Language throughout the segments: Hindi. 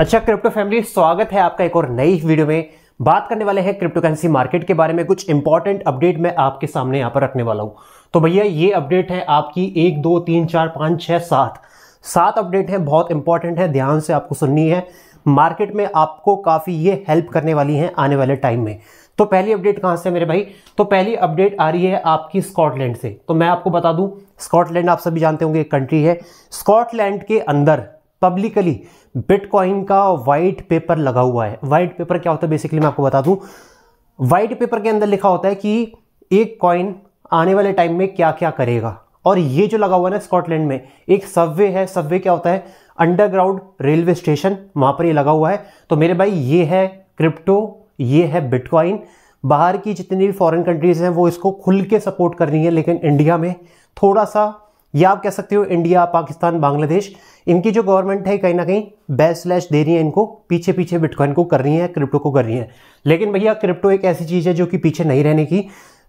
अच्छा क्रिप्टो फैमिली स्वागत है आपका एक और नई वीडियो में। बात करने वाले हैं क्रिप्टो करेंसी मार्केट के बारे में। कुछ इंपॉर्टेंट अपडेट मैं आपके सामने यहाँ पर रखने वाला हूँ। तो भैया, ये अपडेट है आपकी एक, दो, तीन, चार, पाँच, छह, सात। सात अपडेट है, बहुत इंपॉर्टेंट है, ध्यान से आपको सुननी है। मार्केट में आपको काफ़ी ये हेल्प करने वाली है आने वाले टाइम में। तो पहली अपडेट कहाँ से मेरे भाई? तो पहली अपडेट आ रही है आपकी स्कॉटलैंड से। तो मैं आपको बता दूँ स्कॉटलैंड आप सभी जानते होंगे, एक कंट्री है। स्कॉटलैंड के अंदर पब्लिकली बिटकॉइन का वाइट पेपर लगा हुआ है। वाइट पेपर क्या होता है? बेसिकली मैं आपको बता दूँ। वाइट पेपर के अंदर लिखा होता है कि एक कॉइन आने वाले टाइम में क्या क्या करेगा। और ये जो लगा हुआ है ना स्कॉटलैंड में, एक सबवे है। सबवे क्या होता है? अंडरग्राउंड रेलवे स्टेशन वहाँ पर ये लगा हुआ है। तो मेरे भाई, ये है क्रिप्टो ये है बिटकॉइन बाहर की जितनी भी फॉरेन कंट्रीज़ हैं, वो इसको खुल के सपोर्ट कर रही है, लेकिन इंडिया में थोड़ा सा या आप कह सकते हो इंडिया, पाकिस्तान, बांग्लादेश, इनकी जो गवर्नमेंट है, कहीं ना कहीं बेस्ट स्लैश दे रही है इनको, पीछे पीछे बिटकॉइन को कर रही है क्रिप्टो को कर रही है। लेकिन भैया क्रिप्टो एक ऐसी चीज़ है जो कि पीछे नहीं रहने की।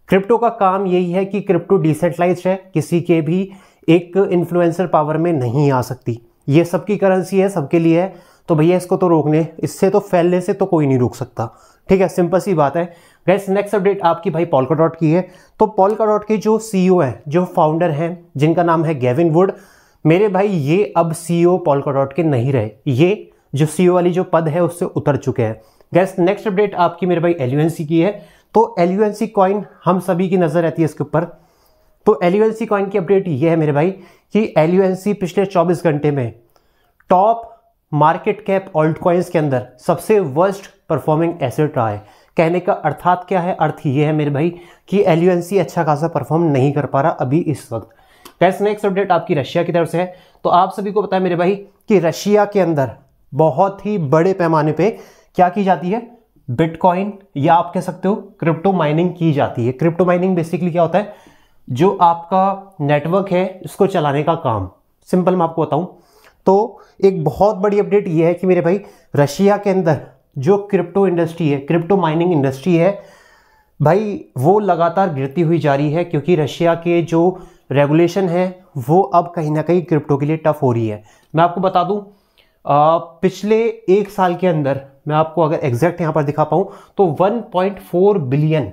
क्रिप्टो का काम यही है कि क्रिप्टो डिसेंटलाइज है, किसी के भी एक इन्फ्लुएंसर पावर में नहीं आ सकती। ये सबकी करेंसी है, सबके लिए है। तो भैया इसको तो रोकने, इससे तो फैलने से तो कोई नहीं रोक सकता। ठीक है सिंपल सी बात है। गैस नेक्स्ट अपडेट आपकी भाई पॉलका डॉट की है। तो पॉलका डॉट के जो सीईओ हैं, जो फाउंडर हैं, जिनका नाम है गेविन वुड मेरे भाई, ये अब सीईओ पॉलका डॉट के नहीं रहे। ये जो सीईओ वाली जो पद है, उससे उतर चुके हैं। गैस नेक्स्ट अपडेट आपकी मेरे भाई एलयूएनसी की है। तो एलयूएनसी कॉइन हम सभी की नज़र रहती है इसके ऊपर। तो एलयूएनसी कॉइन की अपडेट ये है मेरे भाई, कि एलयूएनसी पिछले 24 घंटे में top market cap alt coins के अंदर सबसे वर्स्ट परफॉर्मिंग एसेट रहा है। कहने का अर्थात क्या है? अर्थ ये है मेरे भाई, कि एल अच्छा खासा परफॉर्म नहीं कर पा रहा अभी इस वक्त। कैस नेक्स्ट अपडेट आपकी रशिया की तरफ़ से है। तो आप सभी को पता है मेरे भाई, कि रशिया के अंदर बहुत ही बड़े पैमाने पे क्या की जाती है? बिटकॉइन या आप कह सकते हो क्रिप्टो माइनिंग की जाती है। क्रिप्टो माइनिंग बेसिकली क्या होता है? जो आपका नेटवर्क है इसको चलाने का काम। सिंपल मैं आपको बताऊँ। तो एक बहुत बड़ी अपडेट ये है कि मेरे भाई रशिया के अंदर जो क्रिप्टो इंडस्ट्री है क्रिप्टो माइनिंग इंडस्ट्री है भाई वो लगातार गिरती हुई जा रही है क्योंकि रशिया के जो रेगुलेशन है वो अब कहीं ना कहीं क्रिप्टो के लिए टफ हो रही है। मैं आपको बता दूँ आ, पिछले एक साल के अंदर मैं आपको अगर एग्जैक्ट यहाँ पर दिखा पाऊँ तो 1.4 बिलियन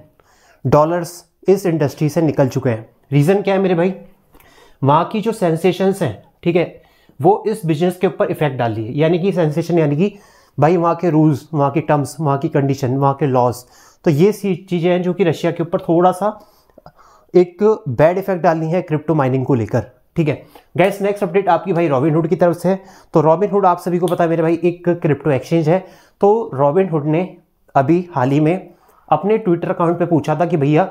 डॉलर्स इस इंडस्ट्री से निकल चुके हैं। रीज़न क्या है मेरे भाई? वहाँ की जो सेंसेशंस हैं ठीक है वो इस बिज़नेस के ऊपर इफ़ेक्ट डाल रही है। यानी कि सेंसेशन यानी कि भाई वहाँ के रूल्स वहाँ के टर्म्स वहाँ की कंडीशन वहाँ के लॉज तो ये सी चीज़ें हैं जो कि रशिया के ऊपर थोड़ा सा एक बैड इफ़ेक्ट डालनी है क्रिप्टो माइनिंग को लेकर। ठीक है? गैस नेक्स्ट अपडेट आपकी भाई रॉबिन हुड की तरफ़ से। तो रॉबिन हुड आप सभी को पता है, मेरे भाई एक क्रिप्टो एक्सचेंज है। तो रॉबिन हुड ने अभी हाल ही में अपने ट्विटर अकाउंट पे पूछा था कि भैया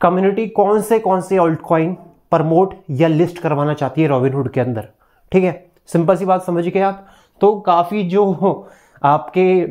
कम्युनिटी कौन से कौन से ऑल्ट कॉइन प्रमोट या लिस्ट करवाना चाहती है रॉबिन हुड के अंदर? ठीक है? सिंपल सी बात समझ गए आप? तो काफ़ी जो आपके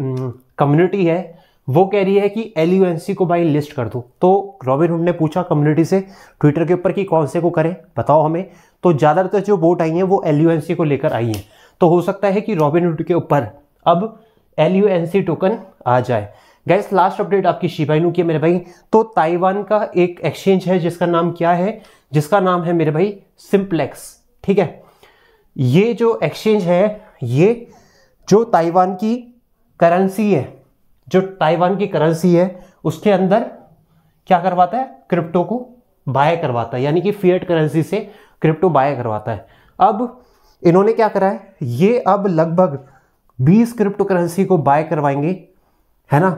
कम्युनिटी है, वो कह रही है कि एल को भाई लिस्ट कर दो। तो रॉबिन हुड ने पूछा कम्युनिटी से ट्विटर के ऊपर कि कौन से को करें? बताओ हमें। तो ज़्यादातर जो वोट आई हैं, वो एल को लेकर आई हैं। तो हो सकता है कि रॉबिन हुड के ऊपर अब एल टोकन आ जाए। गैस लास्ट अपडेट आपकी शिबाइनू की मेरे भाई। तो ताइवान का एक एक्सचेंज है, जिसका नाम क्या है? जिसका नाम है मेरे भाई सिंप्लेक्स ठीक है? ये जो एक्सचेंज है, ये जो ताइवान की करेंसी है, जो ताइवान की करेंसी है, उसके अंदर क्या करवाता है? क्रिप्टो को बाय करवाता है। यानी कि फिएट करेंसी से क्रिप्टो बाय करवाता है। अब इन्होंने क्या करा है? ये अब लगभग 20 क्रिप्टो करेंसी को बाय करवाएँगे, है ना?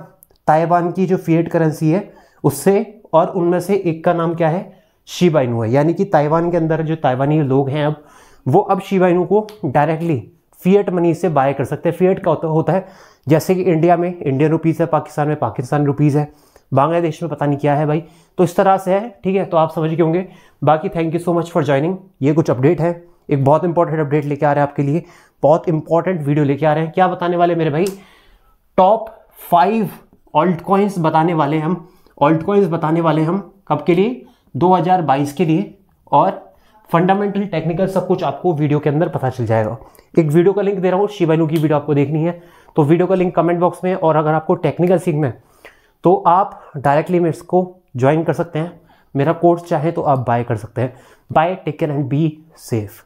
ताइवान की जो फिएट करेंसी है, उससे और उनमें से एक का नाम क्या है? शिबाइनू है। यानी कि ताइवान के अंदर जो ताइवानी लोग हैं अब वो अब शिबाइनू को डायरेक्टली फिएट मनी से बाय कर सकते हैं। फिएट का होता, होता है जैसे कि इंडिया में इंडियन रुपीज़ है पाकिस्तान में पाकिस्तान रुपीज़ है बांग्लादेश में पता नहीं क्या है भाई। तो इस तरह से है ठीक है तो आप समझ गए होंगे। बाकी thank you so much for joining ये कुछ अपडेट है। एक बहुत इंपॉर्टेंट अपडेट लेके आ रहे हैं आपके लिए। बहुत इंपॉर्टेंट वीडियो लेके आ रहे हैं। क्या बताने वाले मेरे भाई? टॉप फाइव ऑल्ट कॉइन्स बताने वाले हम। ऑल्ट कॉइन्स बताने वाले हम कब के लिए? 2022 के लिए। और फंडामेंटल, टेक्निकल सब कुछ आपको वीडियो के अंदर पता चल जाएगा। एक वीडियो का लिंक दे रहा हूँ शिवानू की वीडियो आपको देखनी है। तो वीडियो का लिंक कमेंट बॉक्स में और अगर आपको टेक्निकल सीखना है तो आप डायरेक्टली मेरे इसको ज्वाइन कर सकते हैं। मेरा कोर्स चाहे तो आप बाय कर सकते हैं। Bye take care and be safe